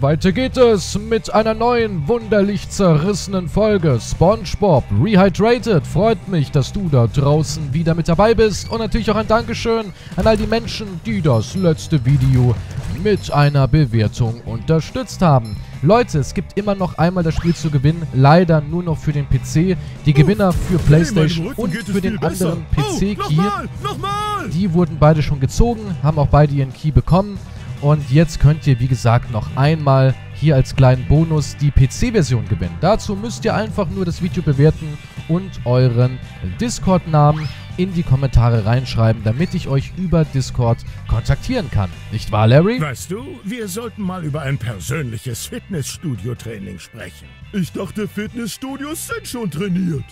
Weiter geht es mit einer neuen, wunderlich zerrissenen Folge SpongeBob Rehydrated. Freut mich, dass du da draußen wieder mit dabei bist. Und natürlich auch ein Dankeschön an all die Menschen, die das letzte Video mit einer Bewertung unterstützt haben. Leute, es gibt immer noch einmal das Spiel zu gewinnen. Leider nur noch für den PC. Die Gewinner für Playstation und für den anderen Oh, PC-Key. nochmal! Die wurden beide schon gezogen, haben auch beide ihren Key bekommen. Und jetzt könnt ihr, wie gesagt, noch einmal hier als kleinen Bonus die PC-Version gewinnen. Dazu müsst ihr einfach nur das Video bewerten und euren Discord-Namen in die Kommentare reinschreiben, damit ich euch über Discord kontaktieren kann. Nicht wahr, Larry? Weißt du, wir sollten mal über ein persönliches Fitnessstudio-Training sprechen. Ich dachte, Fitnessstudios sind schon trainiert.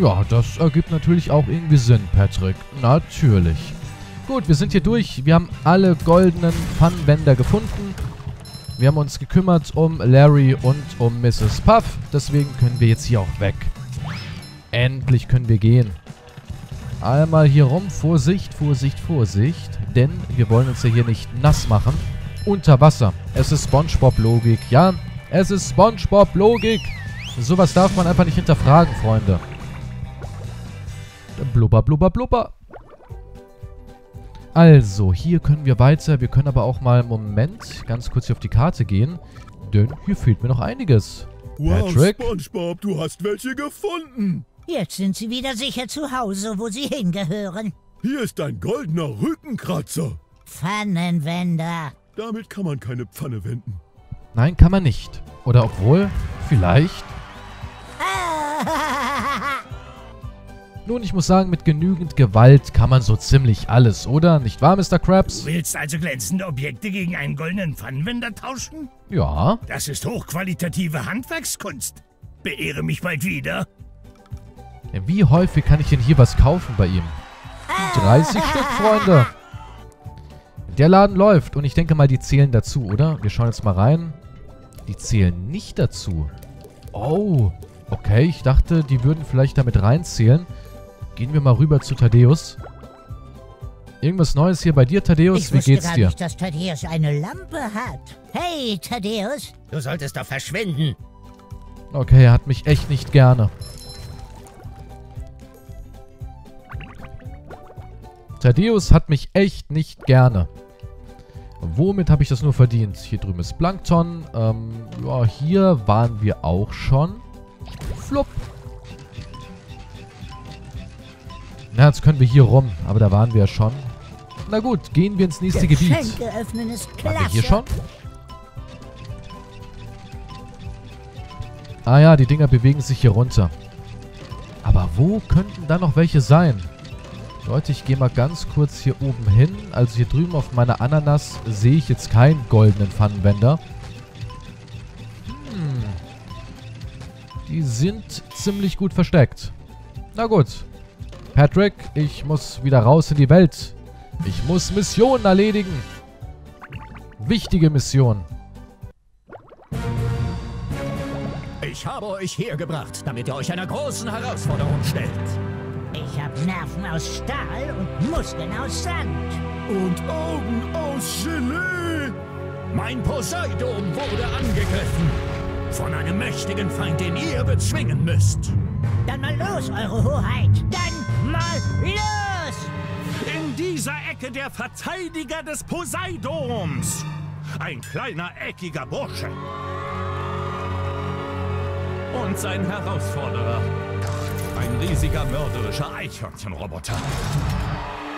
Ja, das ergibt natürlich auch irgendwie Sinn, Patrick. Natürlich. Gut, wir sind hier durch. Wir haben alle goldenen Pfannenwender gefunden. Wir haben uns gekümmert um Larry und um Mrs. Puff. Deswegen können wir jetzt hier auch weg. Endlich können wir gehen. Einmal hier rum. Vorsicht, Vorsicht, Vorsicht. Denn wir wollen uns ja hier nicht nass machen. Unter Wasser. Es ist Spongebob-Logik. Ja, es ist Spongebob-Logik. Sowas darf man einfach nicht hinterfragen, Freunde. Blubber, blubber, blubber. Also, hier können wir weiter. Wir können aber auch mal, Moment, ganz kurz hier auf die Karte gehen. Denn hier fehlt mir noch einiges. Wow, Patrick? SpongeBob, du hast welche gefunden. Jetzt sind sie wieder sicher zu Hause, wo sie hingehören. Hier ist ein goldener Rückenkratzer. Pfannenwender. Damit kann man keine Pfanne wenden. Nein, kann man nicht. Oder obwohl, vielleicht. Nun, ich muss sagen, mit genügend Gewalt kann man so ziemlich alles, oder? Nicht wahr, Mr. Krabs? Du willst also glänzende Objekte gegen einen goldenen Pfannenwender tauschen? Ja. Das ist hochqualitative Handwerkskunst. Beehre mich bald wieder. Wie häufig kann ich denn hier was kaufen bei ihm? 30 Stück, Freunde. Der Laden läuft und ich denke mal, die zählen dazu, oder? Wir schauen jetzt mal rein. Die zählen nicht dazu. Oh, okay. Ich dachte, die würden vielleicht damit reinzählen. Gehen wir mal rüber zu Thaddeus. Irgendwas Neues hier bei dir, Thaddeus? Ich Wie geht's gar dir? nicht, dass Thaddeus eine Lampe hat. Hey, Thaddeus. Du solltest doch verschwinden. Okay, er hat mich echt nicht gerne. Thaddeus hat mich echt nicht gerne. Womit habe ich das nur verdient? Hier drüben ist Plankton. Ähm, ja, hier waren wir auch schon. Flupp. Na, jetzt können wir hier rum. Aber da waren wir ja schon. Na gut, gehen wir ins nächste Gebiet. Öffnen ist klasse. Waren wir hier schon? Ah ja, die Dinger bewegen sich hier runter. Aber wo könnten da noch welche sein? Leute, ich gehe mal ganz kurz hier oben hin. Also hier drüben auf meiner Ananas sehe ich jetzt keinen goldenen Pfannenwender. Hm. Die sind ziemlich gut versteckt. Na gut. Patrick, ich muss wieder raus in die Welt. Ich muss Missionen erledigen. Wichtige Mission. Ich habe euch hergebracht, damit ihr euch einer großen Herausforderung stellt. Ich habe Nerven aus Stahl und Muskeln aus Sand. Und Augen aus Gelee. Mein Poseidon wurde angegriffen. Von einem mächtigen Feind, den ihr bezwingen müsst. Dann mal los, Eure Hoheit. Dann mal los. In dieser Ecke der Verteidiger des Poseidons. Ein kleiner, eckiger Bursche. Und sein Herausforderer. Ein riesiger, mörderischer Eichhörnchenroboter.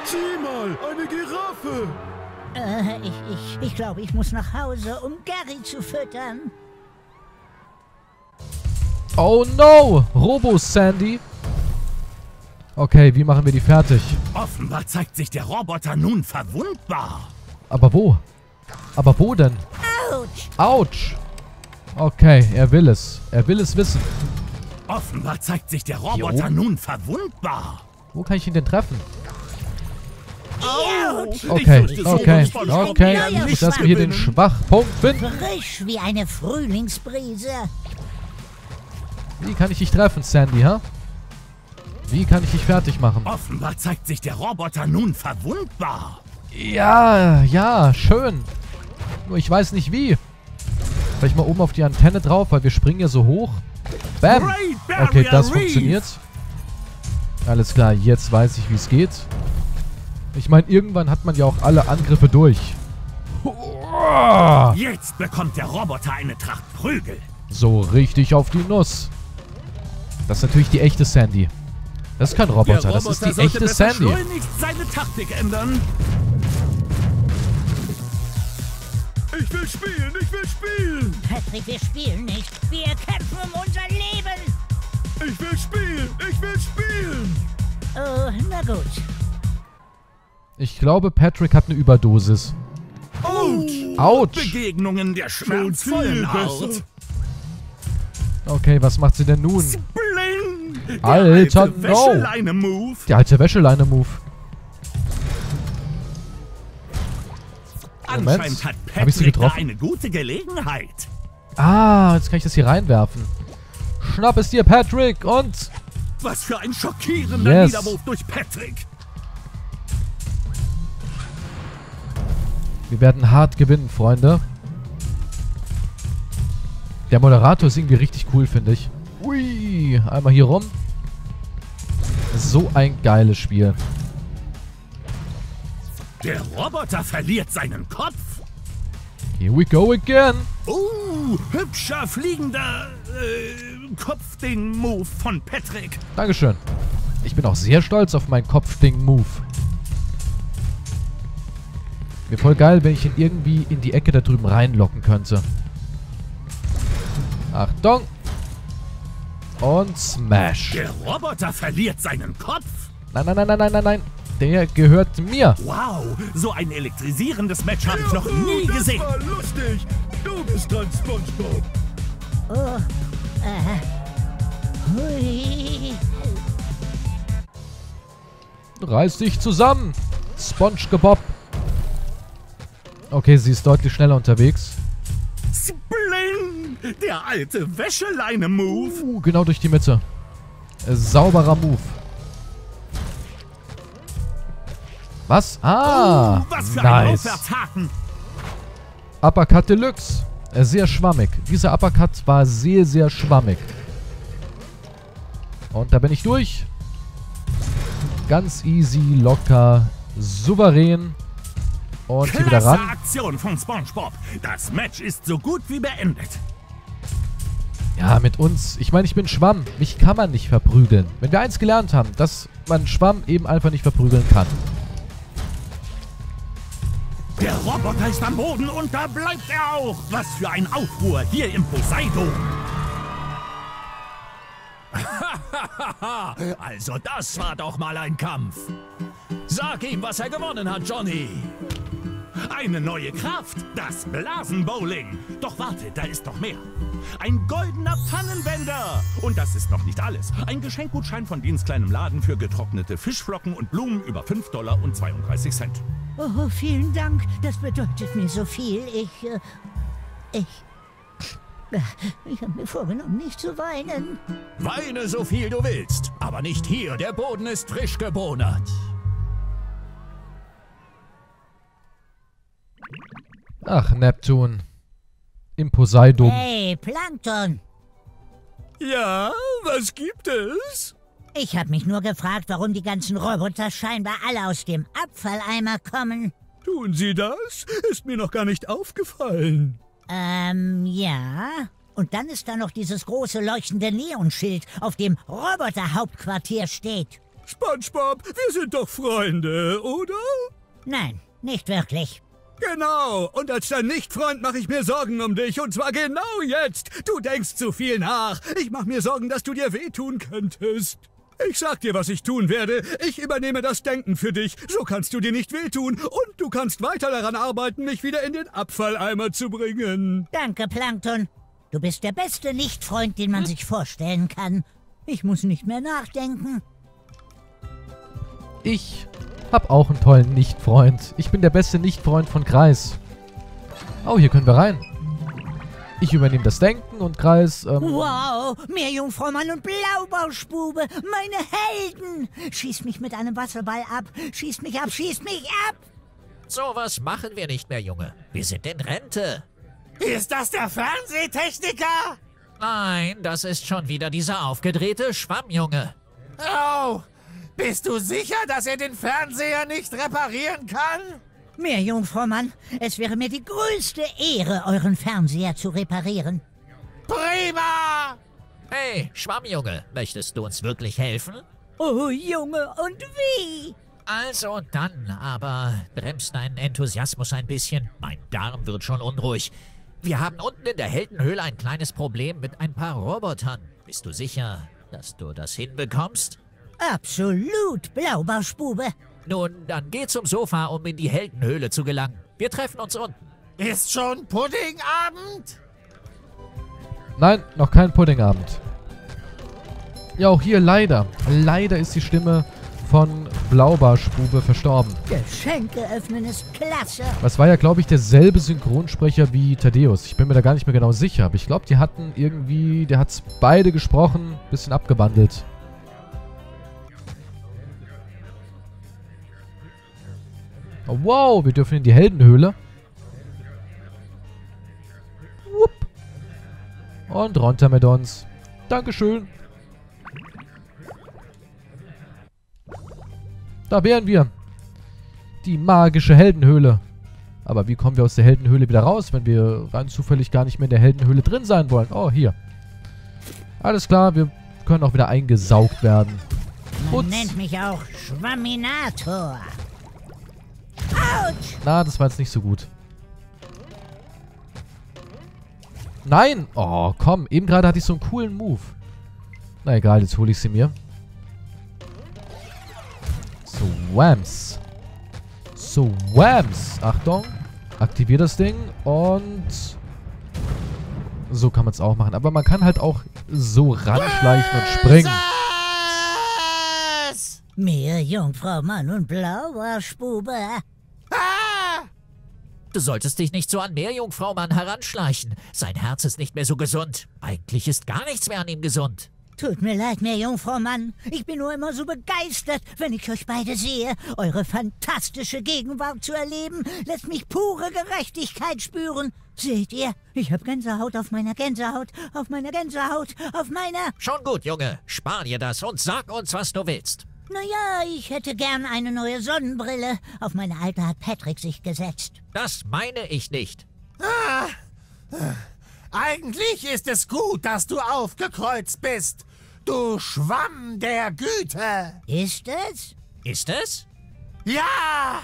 Sieh mal, eine Giraffe. Äh, ich, ich, ich glaube, ich muss nach Hause, um Gary zu füttern. Oh no! Robo-Sandy. Okay, wie machen wir die fertig? Offenbar zeigt sich der Roboter nun verwundbar. Aber wo? Aber wo denn? Autsch. Autsch! Okay, er will es. Er will es wissen. Offenbar zeigt sich der Roboter nun verwundbar. Wo kann ich ihn denn treffen? Autsch. Okay, okay, okay. nicht dass wir hier den. Schwachpunkt finden. Frisch wie eine Frühlingsbrise. Wie kann ich dich treffen, Sandy, ha? Wie kann ich dich fertig machen? Offenbar zeigt sich der Roboter nun verwundbar. Ja, ja, schön. Nur ich weiß nicht wie. Vielleicht mal oben auf die Antenne drauf, weil wir springen ja so hoch. Bam! Okay, das funktioniert. Alles klar, jetzt weiß ich, wie es geht. Ich meine, irgendwann hat man ja auch alle Angriffe durch. Jetzt bekommt der Roboter eine Tracht Prügel. So richtig auf die Nuss. Das ist natürlich die echte Sandy. Das ist kein Roboter, das ist die echte Sandy. seine Taktik ändern. Ich will spielen, ich will spielen. Patrick, wir spielen nicht. Wir kämpfen um unser Leben. Ich will spielen, ich will spielen. Oh, na gut. Ich glaube, Patrick hat eine Überdosis. Autsch! Autsch! Begegnungen der schmerzvollen Art. besser. Okay, was macht sie denn nun? Bling! Der Alter, alte no. Wäscheleine-Move. Die alte Wäscheleine-Move. Moment. Anscheinend hat Hab ich sie getroffen? eine gute Gelegenheit. Ah, jetzt kann ich das hier reinwerfen. Schnapp es dir, Patrick, und... Was für ein schockierender Yes. Niederwurf durch Patrick. Wir werden hart gewinnen, Freunde. Der Moderator ist irgendwie richtig cool, finde ich. Ui, einmal hier rum. So ein geiles Spiel. Der Roboter verliert seinen Kopf. Here we go again. Uh, hübscher fliegender äh, Kopfding-Move von Patrick. Dankeschön. Ich bin auch sehr stolz auf meinen Kopfding-Move. Wäre voll geil, wenn ich ihn irgendwie in die Ecke da drüben reinlocken könnte. Achtung. Und Smash. Der Roboter verliert seinen Kopf. Nein, nein, nein, nein, nein, nein, nein. Der gehört mir. Wow, so ein elektrisierendes Match habe ich noch nie das gesehen. war lustig. Du bist dran, Spongebob. Oh, aha. Hui. Reiß dich zusammen. SpongeBob. Okay, sie ist deutlich schneller unterwegs. Spling! Der alte Wäscheleine-Move. Uh, genau durch die Mitte. Äh, sauberer Move. Was? Ah, Oh, was für ein nice. Uppercut Deluxe. Äh, sehr schwammig. Dieser Uppercut war sehr, sehr schwammig. Und da bin ich durch. Ganz easy, locker, souverän. Und hier wieder ran. Aktion von SpongeBob. Das Match ist so gut wie beendet. Ja, mit uns. Ich meine, ich bin Schwamm. Mich kann man nicht verprügeln. Wenn wir eins gelernt haben, dass man Schwamm eben einfach nicht verprügeln kann. Der Roboter ist am Boden und da bleibt er auch. Was für ein Aufruhr hier im Poseidon. Also das war doch mal ein Kampf. Sag ihm, was er gewonnen hat, Johnny. Eine neue Kraft, das Blasenbowling. Doch warte, da ist noch mehr. Ein goldener Pfannenwender. Und das ist noch nicht alles. Ein Geschenkgutschein von Deans kleinem Laden für getrocknete Fischflocken und Blumen über 5 Dollar und 32 Cent. Oh, vielen Dank. Das bedeutet mir so viel. Ich, äh, ich, äh, ich habe mir vorgenommen, nicht zu weinen. Weine so viel du willst, aber nicht hier. Der Boden ist frisch gebonert. Ach, Neptun. Im Poseidon. Hey, Plankton. Ja, was gibt es? Ich habe mich nur gefragt, warum die ganzen Roboter scheinbar alle aus dem Abfalleimer kommen. Tun Sie das? Ist mir noch gar nicht aufgefallen. Ähm, ja. Und dann ist da noch dieses große leuchtende Neonschild, auf dem Roboterhauptquartier steht. SpongeBob, wir sind doch Freunde, oder? Nein, nicht wirklich. Genau, und als dein Nicht-Freund mache ich mir Sorgen um dich, und zwar genau jetzt. Du denkst zu viel nach. Ich mache mir Sorgen, dass du dir wehtun könntest. Ich sag dir, was ich tun werde. Ich übernehme das Denken für dich. So kannst du dir nicht wehtun und du kannst weiter daran arbeiten, mich wieder in den Abfalleimer zu bringen. Danke, Plankton. Du bist der beste Nichtfreund, den man sich vorstellen kann. Ich muss nicht mehr nachdenken. Ich hab auch einen tollen Nicht-Freund. Ich bin der beste Nicht-Freund von Kreis. Oh, hier können wir rein. Ich übernehme das Denken und Kreis, ähm, Wow, Meerjungfraumann und Blaubauschbube, meine Helden! Schieß mich mit einem Wasserball ab, schieß mich ab, schieß mich ab! So was machen wir nicht mehr, Junge. Wir sind in Rente. Ist das der Fernsehtechniker? Nein, das ist schon wieder dieser aufgedrehte Schwammjunge. Oh, bist du sicher, dass er den Fernseher nicht reparieren kann? Meerjungfrau Mann, es wäre mir die größte Ehre, euren Fernseher zu reparieren. Prima! Hey, Schwammjunge, möchtest du uns wirklich helfen? Oh, Junge, und wie? Also dann, aber bremst deinen Enthusiasmus ein bisschen. Mein Darm wird schon unruhig. Wir haben unten in der Heldenhöhle ein kleines Problem mit ein paar Robotern. Bist du sicher, dass du das hinbekommst? Absolut, Blaubarschbube. Nun, dann geh zum Sofa, um in die Heldenhöhle zu gelangen. Wir treffen uns unten. Ist schon Puddingabend? Nein, noch kein Puddingabend. Ja, auch hier leider. Leider ist die Stimme von Blaubarschbube verstorben. Geschenke öffnen ist klasse. Das war ja, glaube ich, derselbe Synchronsprecher wie Thaddeus. Ich bin mir da gar nicht mehr genau sicher. Aber ich glaube, die hatten irgendwie... Der hat beide gesprochen. Bisschen abgewandelt. Oh, wow, wir dürfen in die Heldenhöhle. Wupp. Und runter mit uns. Dankeschön. Da wären wir. Die magische Heldenhöhle. Aber wie kommen wir aus der Heldenhöhle wieder raus, wenn wir rein zufällig gar nicht mehr in der Heldenhöhle drin sein wollen? Oh, hier. Alles klar, wir können auch wieder eingesaugt werden. Man Putz. nennt mich auch Schwamminator. Na, das war jetzt nicht so gut. Nein! Oh, komm. Eben gerade hatte ich so einen coolen Move. Na egal, jetzt hole ich sie mir. So, Whams. So, Whams. Achtung. Aktivier das Ding und... So kann man es auch machen. Aber man kann halt auch so ranschleichen und springen. Was? Meerjungfrau Mann und Blaubarschbube. Ah! Du solltest dich nicht so an Meerjungfraumann heranschleichen. Sein Herz ist nicht mehr so gesund. Eigentlich ist gar nichts mehr an ihm gesund. Tut mir leid, Meerjungfrau Mann. Ich bin nur immer so begeistert, wenn ich euch beide sehe. Eure fantastische Gegenwart zu erleben, lässt mich pure Gerechtigkeit spüren. Seht ihr? Ich hab Gänsehaut auf meiner Gänsehaut, auf meiner Gänsehaut, auf meiner... Schon gut, Junge. Spar dir das und sag uns, was du willst. Naja, ich hätte gern eine neue Sonnenbrille. Auf meine alte hat Patrick sich gesetzt. Das meine ich nicht. Eigentlich ist es gut, dass du aufgekreuzt bist. Du Schwamm der Güte. Ist es? Ist es? Ja,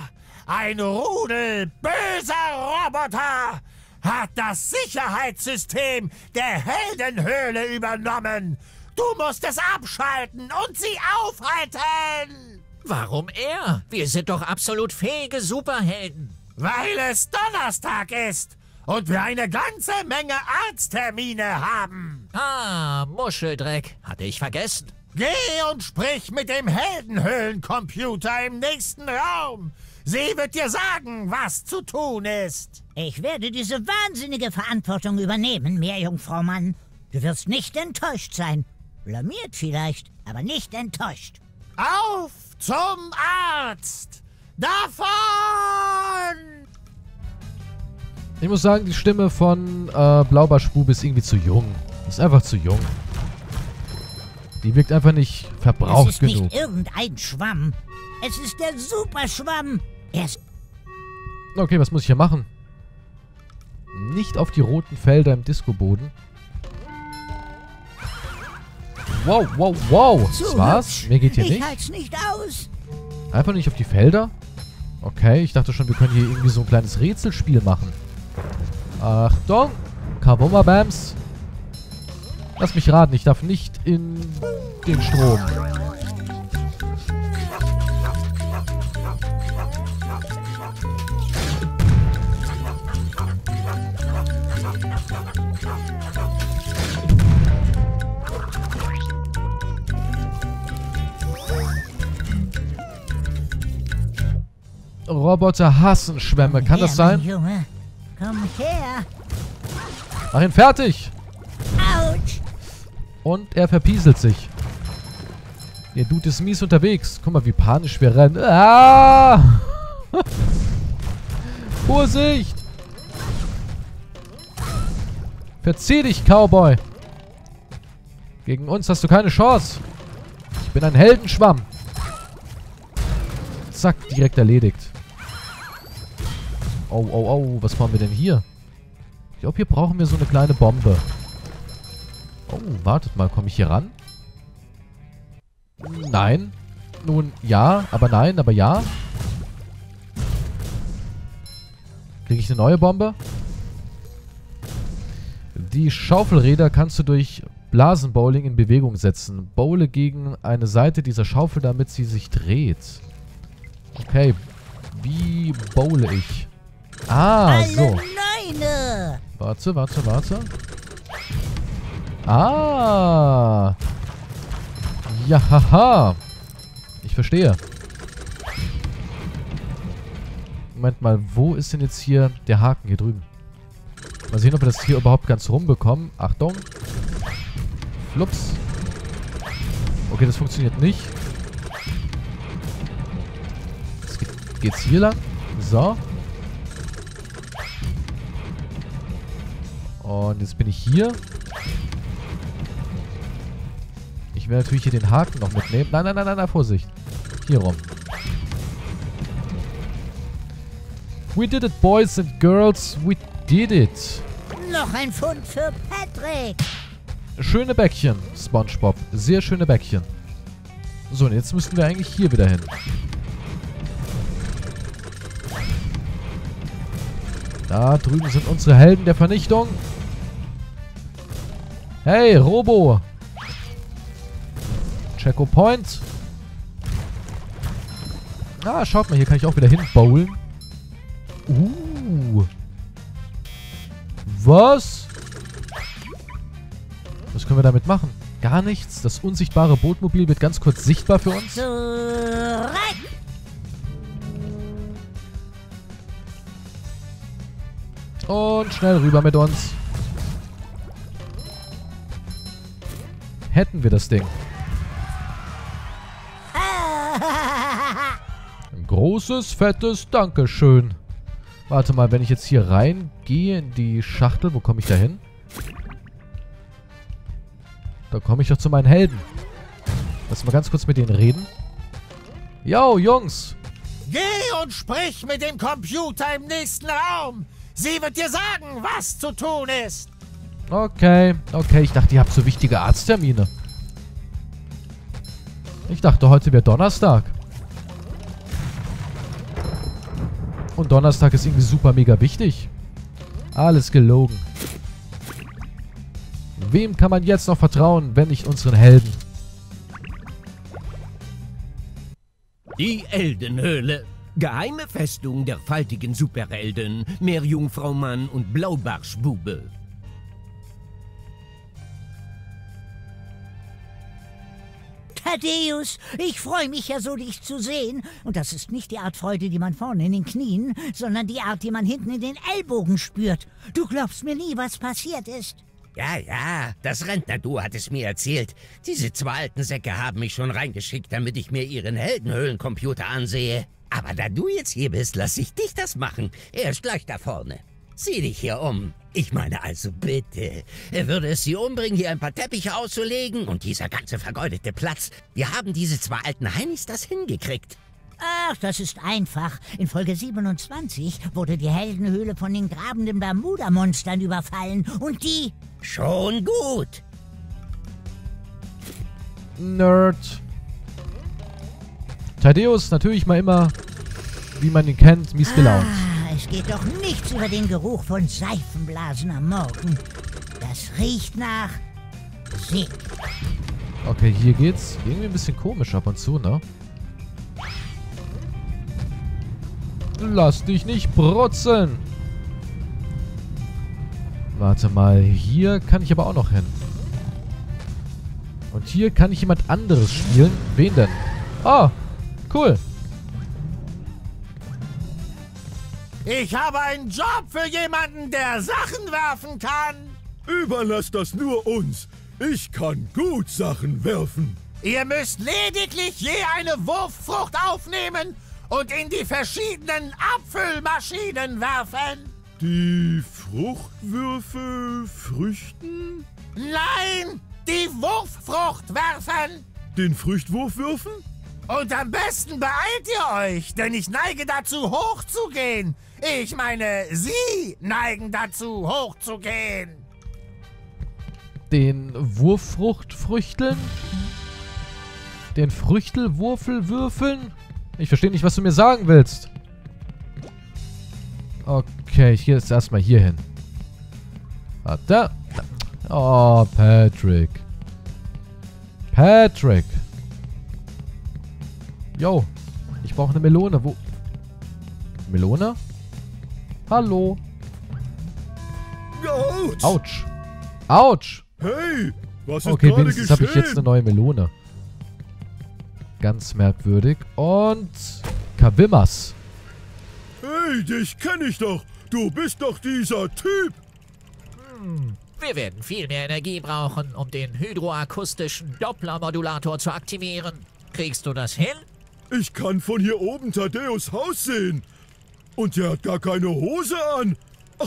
ein Rudel böser Roboter hat das Sicherheitssystem der Heldenhöhle übernommen. Du musst es abschalten und sie aufhalten. Warum er? Wir sind doch absolut fähige Superhelden. Weil es Donnerstag ist und wir eine ganze Menge Arzttermine haben. Ah, Muscheldreck. Hatte ich vergessen. Geh und sprich mit dem Heldenhöhlencomputer im nächsten Raum. Sie wird dir sagen, was zu tun ist. Ich werde diese wahnsinnige Verantwortung übernehmen, Meerjungfrau Mann. Du wirst nicht enttäuscht sein. Blamiert vielleicht, aber nicht enttäuscht. Auf zum Arzt! Davon! Ich muss sagen, die Stimme von äh, Blaubarschbube ist irgendwie zu jung. Ist einfach zu jung. Die wirkt einfach nicht verbraucht es ist genug. nicht irgendein Schwamm. Es ist der Superschwamm. Er ist Okay, was muss ich hier machen? Nicht auf die roten Felder im Discoboden. Wow, wow, wow. zu Das war's? Mehr geht hier ich nicht. halt's nicht aus. Einfach nicht auf die Felder? Okay, ich dachte schon, wir können hier irgendwie so ein kleines Rätselspiel machen. Achtung! Kawumma-Bams! Lass mich raten, ich darf nicht in den Strom. Roboter hassen Schwämme. Kann das sein? Mach ihn fertig! Und er verpieselt sich. Der Dude ist mies unterwegs. Guck mal, wie panisch wir rennen. Ah! Vorsicht! Verzieh dich, Cowboy. Gegen uns hast du keine Chance. Ich bin ein Heldenschwamm. Zack, direkt erledigt. Oh, oh, oh, was machen wir denn hier? Ich glaube, hier brauchen wir so eine kleine Bombe. Oh, wartet mal, komme ich hier ran? Nein. Nun, ja, aber nein, aber ja. Kriege ich eine neue Bombe? Die Schaufelräder kannst du durch Blasenbowling in Bewegung setzen. Bowle gegen eine Seite dieser Schaufel, damit sie sich dreht. Okay. Wie bowle ich? Ah, Alle so. Neune! Warte, warte, warte. Ah. Ja, haha. Ich verstehe. Moment mal, wo ist denn jetzt hier der Haken hier drüben? Mal sehen, ob wir das hier überhaupt ganz rumbekommen. Achtung. Flups. Okay, das funktioniert nicht. Jetzt geht, geht's hier lang. So. Und jetzt bin ich hier. Ich werde natürlich hier den Haken noch mitnehmen. Nein, nein, nein, nein, nein, Vorsicht. Hier rum. We did it, boys and girls. We did it. Noch ein Pfund für Patrick! Schöne Bäckchen, Spongebob. Sehr schöne Bäckchen. So, und jetzt müssten wir eigentlich hier wieder hin. Da drüben sind unsere Helden der Vernichtung. Hey, Robo. Checo Point. Ah, schaut mal, hier kann ich auch wieder hin bowlen. Uh. Was? Was können wir damit machen? Gar nichts. Das unsichtbare Bootmobil wird ganz kurz sichtbar für uns. Und schnell rüber mit uns. Hätten wir das Ding. Ein großes, fettes Dankeschön. Warte mal, wenn ich jetzt hier reingehe in die Schachtel, wo komme ich da hin? Da komme ich doch zu meinen Helden. Lass mal ganz kurz mit denen reden. Yo, Jungs. Geh und sprich mit dem Computer im nächsten Raum. Sie wird dir sagen, was zu tun ist. Okay, okay. Ich dachte, ihr habt so wichtige Arzttermine. Ich dachte, heute wäre Donnerstag. Und Donnerstag ist irgendwie super mega wichtig. Alles gelogen. Wem kann man jetzt noch vertrauen, wenn nicht unseren Helden? Die Eldenhöhle. Geheime Festung der faltigen Superhelden, Meerjungfrau Mann und Blaubarschbube. Thaddeus, ich freue mich ja so, dich zu sehen. Und das ist nicht die Art Freude, die man vorne in den Knien, sondern die Art, die man hinten in den Ellbogen spürt. Du glaubst mir nie, was passiert ist. Ja, ja, das Rentnerduo hat es mir erzählt. Diese zwei alten Säcke haben mich schon reingeschickt, damit ich mir ihren Heldenhöhlencomputer ansehe. Aber da du jetzt hier bist, lass ich dich das machen. Er ist gleich da vorne. Sieh dich hier um. Ich meine also bitte. Würde es Sie umbringen, hier ein paar Teppiche auszulegen und dieser ganze vergeudete Platz? Wir haben diese zwei alten Heinis das hingekriegt. Ach, das ist einfach. In Folge 27 wurde die Heldenhöhle von den grabenden Bermuda-Monstern überfallen und die... Schon gut. Nerd. Thaddeus natürlich mal immer, wie man ihn kennt, mies gelaunt. Ah, geht doch nichts über den Geruch von Seifenblasen am Morgen. Das riecht nach... See. Okay, hier geht's irgendwie ein bisschen komisch ab und zu, ne? Lass dich nicht brutzeln. Warte mal, hier kann ich aber auch noch hin. Und hier kann ich jemand anderes spielen. Wen denn? Ah, cool. Ich habe einen Job für jemanden, der Sachen werfen kann. Überlass das nur uns. Ich kann gut Sachen werfen. Ihr müsst lediglich je eine Wurffrucht aufnehmen und in die verschiedenen Abfüllmaschinen werfen. Die Fruchtwürfel früchten? Nein! Die Wurffrucht werfen! Den Früchtwurf würfen? Und am besten beeilt ihr euch, denn ich neige dazu, hochzugehen. Ich meine, Sie neigen dazu, hochzugehen. Den Wurffruchtfrüchteln? Den Früchtelwurfelwürfeln? Ich verstehe nicht, was du mir sagen willst. Okay, ich gehe jetzt erstmal hier hin. Warte. Oh, Patrick. Patrick. Yo, ich brauche eine Melone. Wo? Melone? Hallo. Autsch! Autsch. Autsch. Hey, was ist Okay, gerade wenigstens habe ich jetzt eine neue Melone. Ganz merkwürdig. Und Kabimas. Hey, dich kenne ich doch. Du bist doch dieser Typ. Wir werden viel mehr Energie brauchen, um den hydroakustischen Dopplermodulator zu aktivieren. Kriegst du das hin? Ich kann von hier oben Thaddeus Haus sehen. Und der hat gar keine Hose an.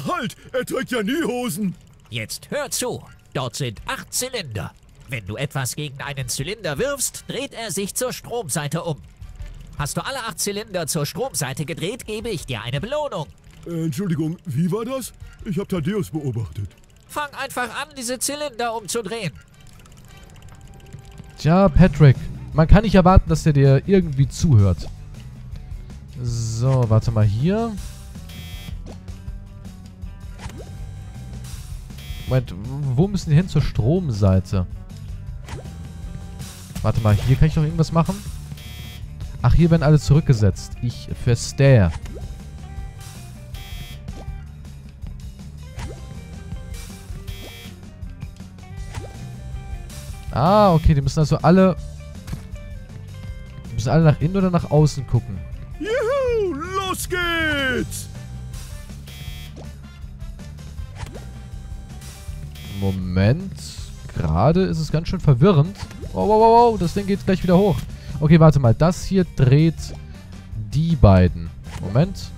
Halt, er trägt ja nie Hosen. Jetzt hör zu. Dort sind acht Zylinder. Wenn du etwas gegen einen Zylinder wirfst, dreht er sich zur Stromseite um. Hast du alle acht Zylinder zur Stromseite gedreht, gebe ich dir eine Belohnung. Äh, Entschuldigung, wie war das? Ich habe Thaddeus beobachtet. Fang einfach an, diese Zylinder umzudrehen. Tja, Patrick. Man kann nicht erwarten, dass er dir irgendwie zuhört. So, warte mal hier. Moment, wo müssen die hin? Zur Stromseite. Warte mal, hier kann ich noch irgendwas machen? Ach, hier werden alle zurückgesetzt. Ich verstehe. Ah, okay, die müssen also alle... Die müssen alle nach innen oder nach außen gucken. Los geht's! Moment. Gerade ist es ganz schön verwirrend. Wow, wow, wow, wow, das Ding geht gleich wieder hoch. Okay, warte mal. Das hier dreht die beiden. Moment.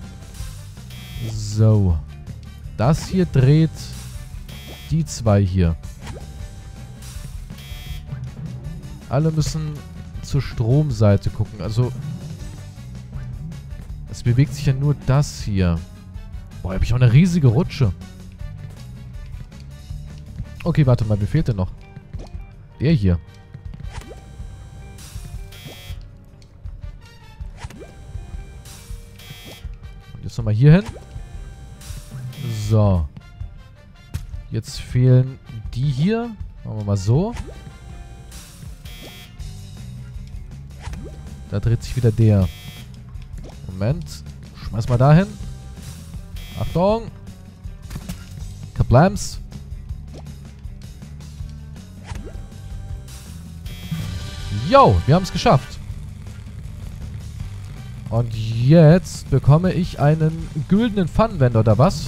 So. Das hier dreht die zwei hier. Alle müssen zur Stromseite gucken. Also, bewegt sich ja nur das hier. Boah, habe ich auch eine riesige Rutsche. Okay, warte mal, mir fehlt denn noch? Der hier. Und jetzt nochmal hier hin. So. Jetzt fehlen die hier. Machen wir mal so. Da dreht sich wieder der. Moment. Schmeiß mal dahin. Achtung. Kablams. Yo, wir haben es geschafft. Und jetzt bekomme ich einen güldenen Pfannenwender, oder was?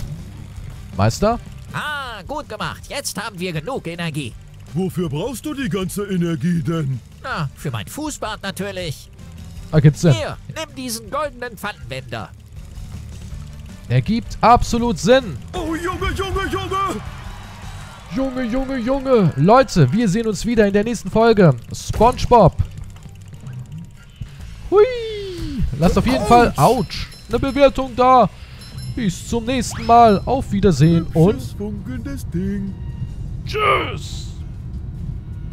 Meister? Ah, gut gemacht. Jetzt haben wir genug Energie. Wofür brauchst du die ganze Energie denn? Na, für mein Fußbad natürlich. Ergibt Sinn. Hier, nimm diesen goldenen Pfannenwender. Ergibt absolut Sinn. Oh, Junge, Junge, Junge! Junge, Junge, Junge. Leute, wir sehen uns wieder in der nächsten Folge. SpongeBob. Hui. Lasst auf jeden Fall, ouch, eine Bewertung da. Bis zum nächsten Mal. Auf Wiedersehen und Hübsches, funkelndes Ding. tschüss.